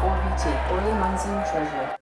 4VT, Orly Munson treasure.